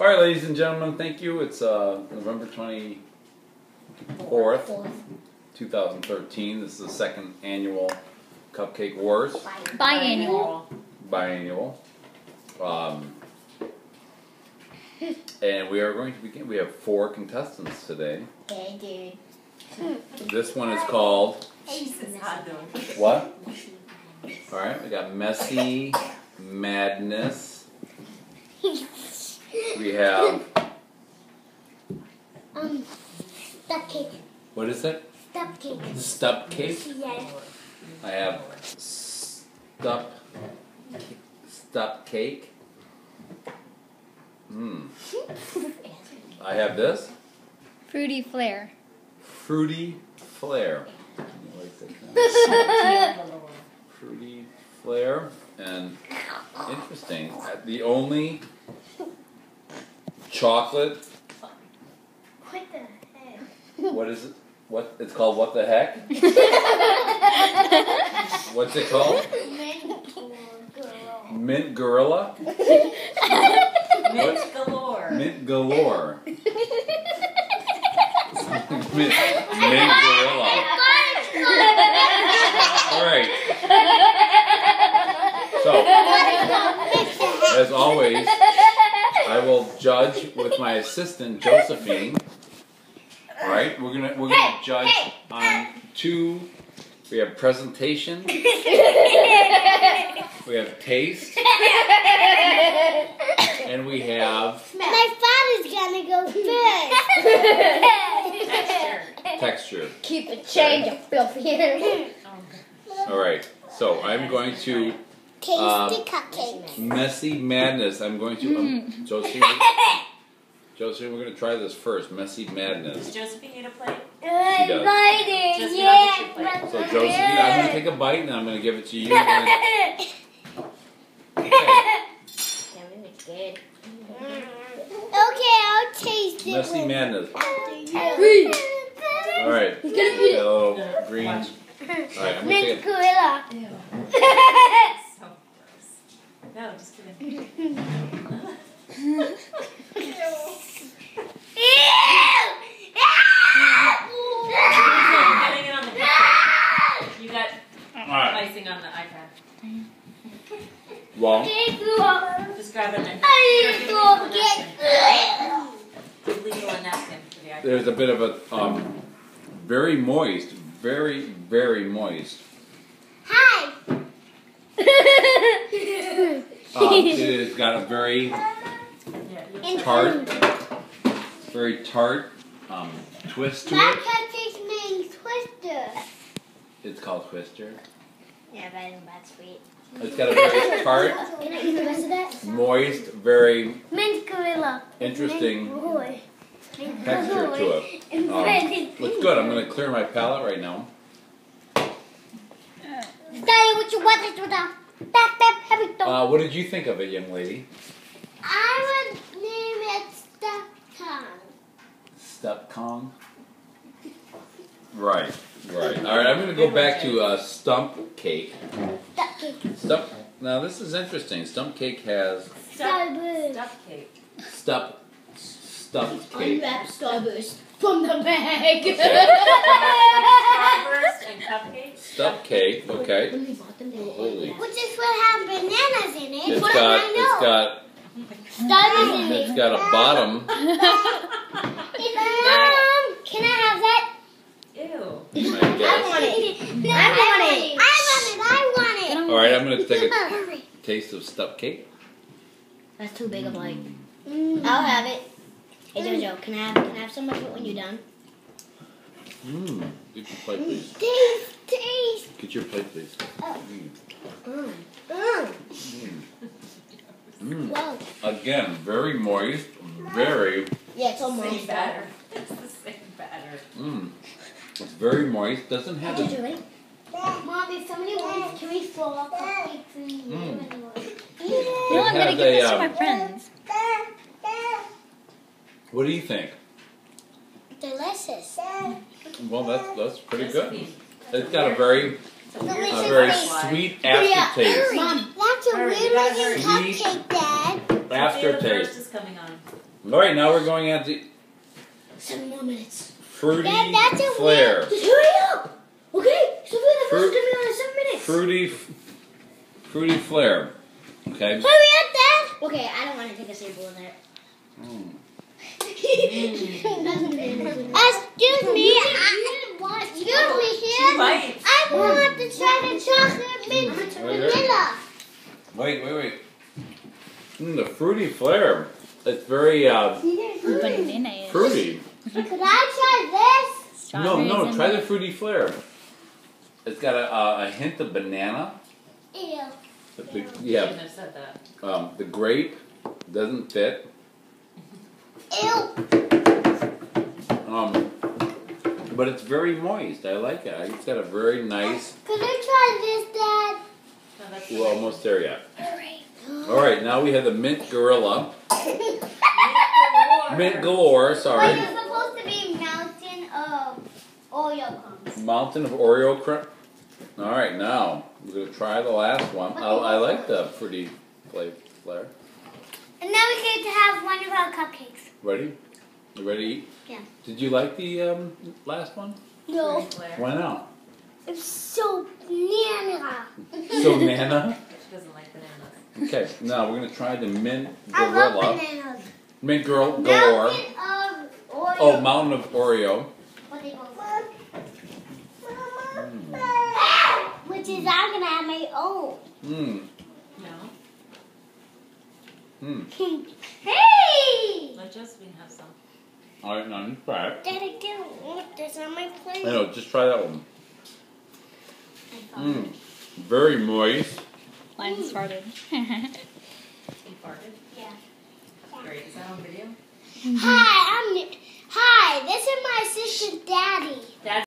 All right, ladies and gentlemen, thank you. It's uh, November 24th, 2013. This is the second annual Cupcake Wars, Biannual. biannual. Um, and we are going to begin. We have four contestants today. Okay, This one is called dude. what? All right, we got Messy Madness. We have Um, stuff cake. what is it? Stuff cake. Stup cake. Yeah. I have stup stup cake. Mmm. I have this Fruity Flare. fruity flare. You like that kind? Fruity flare and interesting. The only chocolate. What the heck? What is it? What it's called? What the heck? What's it called? Mint gorilla. Mint galore. Mint galore. mint, mint gorilla. All right. So, as always, I will judge with my assistant Josephine. All right, we're gonna we're gonna judge on um. two. We have presentation. We have taste, and we have My father's gonna go first. texture. Keep the change, you filthy. All right, so I'm going to Tasty Um, cupcake. messy madness. I'm going to um, Josephine. Josephine, we're gonna try this first. Messy Does madness. Josephine need a plate? She does. Exciting, Just yeah. another plate. So Josephine, I'm gonna take a bite and I'm gonna give it to you. You're gonna- Okay. Okay, I'll taste it. Messy madness. Green. All right. He's gonna eat Got a green. All right, I'm gonna take it. gorilla. So gross. No, just kidding. I'm getting it on the picture. You got icing on the iPad. Well, Just grab a napkin. Legal a napkin for the iPad. there's a bit of a um, very moist, very very moist. Hi. Um, it has got a very tart, very tart um, twist to My it. cupcakes mean twister. It's called Twister. Yeah, but isn't that sweet? It's got a very tart, Can I eat the rest of that? moist, very Mint gorilla. interesting Mint texture to it. And Um, looks good. I'm gonna clear my palate right now. Stay with your weapons without that that heavy dog. Uh, what did you think of it, young lady? I would name it stuff tongue. Step Kong. Right, right. All right. I'm gonna go back to uh, stump cake. Stuff cake. Stump. Now this is interesting. Stump cake has Stump, Starburst. stuff cake. stuff stuffed cake. Unwrap Starburst from the bag. Starburst and cupcake. Stuffed cake. Okay. When we bought them, they were Holy. Which is what had bananas in it. It's What got I it's know. got Starburst in it's It's got a bottom. Mom, can I have that? Ew. I I want it. No, I want it. I want it. I want it. All right. I'm gonna take a taste of stuffed cake. That's too big of like. Mm. I'll have it. Hey Jojo, can I have can I have some of it when you're done? Mmm. Get your plate, please. Taste, taste. Get your plate, please. Mm. Mm. Mm. Mm. Whoa. Again, very moist. Very. Yeah, it's Same almost batter. It's the same batter. Mmm. It's very moist. Doesn't have Jojo, a. ready? Mom, if somebody wants, can we throw a cupcake for you? Mm. You know, I'm gonna give a, this to my friends. What do you think? Delicious. Well, that's that's pretty good. It's got a very a very sweet aftertaste. Mom, that's a Hurry, weird you gotta looking hurry. cupcake, Dad. Potato Aftertaste. toast is coming on. All right, now we're going at the Seven more minutes. fruity That- that's a flair. Just hurry up. Okay. So we're the Fruit- first to be on in seven minutes. Fruity, fruity flair. Okay. Hurry up, Dad. Okay, I don't want to take a sample of that. Mm. Excuse me. I, excuse me here. bites. I want to try the chocolate mint Wait, vanilla. Wait, wait, wait. Mm, the fruity flair. It's very uh, Banana. fruity. Could I try this? No, Strawberries no. in Try the fruity flair. It's got a, a, a hint of banana. Ew. The, the, yeah. shouldn't have said that. Um, the grape doesn't fit. Ew. Um, but it's very moist. I like it. It's got a very nice. Could I try this, Dad? We're almost there yet. Hurry. All right, now we have the mint gorilla. Mint Mint galore. Sorry. it's supposed to be mountain of Oreo crumbs. Mountain of Oreo crunch. All right, now we're gonna try the last one. I, I like the fruity flavor. Flair. And now we get to have one of our cupcakes. Ready? You ready to eat? Yeah. Did you like the um, last one? No. Why not? It's so banana. So Nana. She doesn't like bananas. Okay, now we're gonna try the mint gorilla. I love bananas. Mint girl galore. Mountain of Oreo. Oh, mountain of Oreo. What Mm. Which is I'm gonna have my own. Mmm. No. Mmm. hey! Let Josephine have some. All right, now you try it. Daddy, don't want this on my plate. I know. Just try that one. Mmm. Very moist. Mine started. You farted? Yeah. Great. Is that on video? Hi, I'm. Hi, this is my sister's daddy. Dad